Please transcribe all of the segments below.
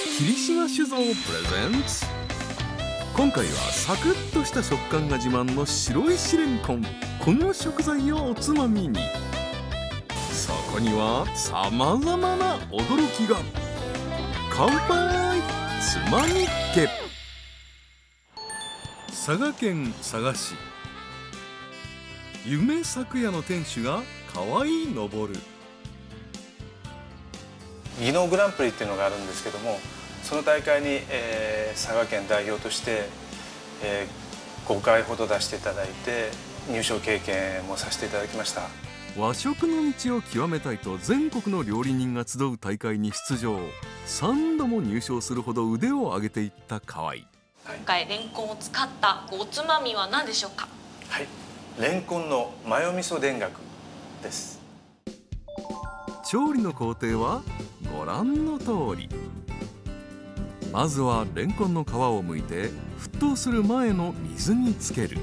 霧島酒造プレゼンツ。今回はサクッとした食感が自慢の白石レンコン。この食材をおつまみに。そこにはさまざまな驚きが。乾杯つまみっけ佐賀県佐賀市。夢咲夜の店主が河合昇技能グランプリっていうのがあるんですけどもその大会に、えー、佐賀県代表として、えー、5回ほど出していただいて入賞経験もさせていただきました。和食の道を極めたいと全国の料理人が集う大会に出場。3度も入賞するほど腕を上げていった河合。今回レンコンを使ったおつまみは何でしょうか？はい。レンコンのマヨ味噌田楽です。調理の工程は？ご覧の通り。まずはレンコンの皮を剥いて沸騰する前の水につける。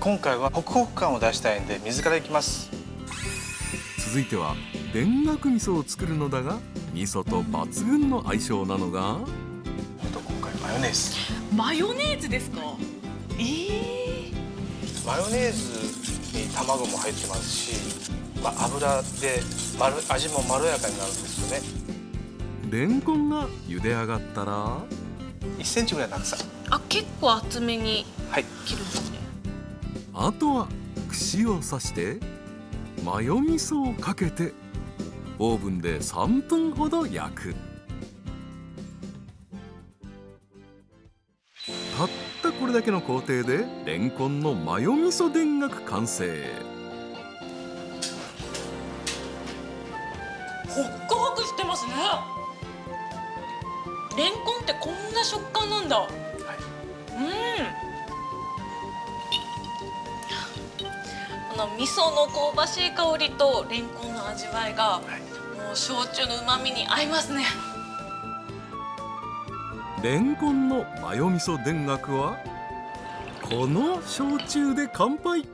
今回はホクホク感を出したいんで水からいきます。続いては田楽味噌を作るのだが味噌と抜群の相性なのが今回マヨネーズ。マヨネーズですか？えー、マヨネーズに卵も入ってますし、まあ、油で味もまろやかになるんですよねレンコンが茹で上がったら1センチぐらいの厚さ。あ結構厚めに切るんですね、はい、あとは串を刺してマヨ味噌をかけてオーブンで3分ほど焼く。たったこれだけの工程でレンコンのマヨ味噌田楽完成。ほっかほくしてますねレンコンってこんな食感なんだ、はい、うん。この味噌の香ばしい香りとレンコンの味わいが、はい、もう焼酎の旨味に合いますね。レンコンのマヨ味噌田楽はこの焼酎で乾杯。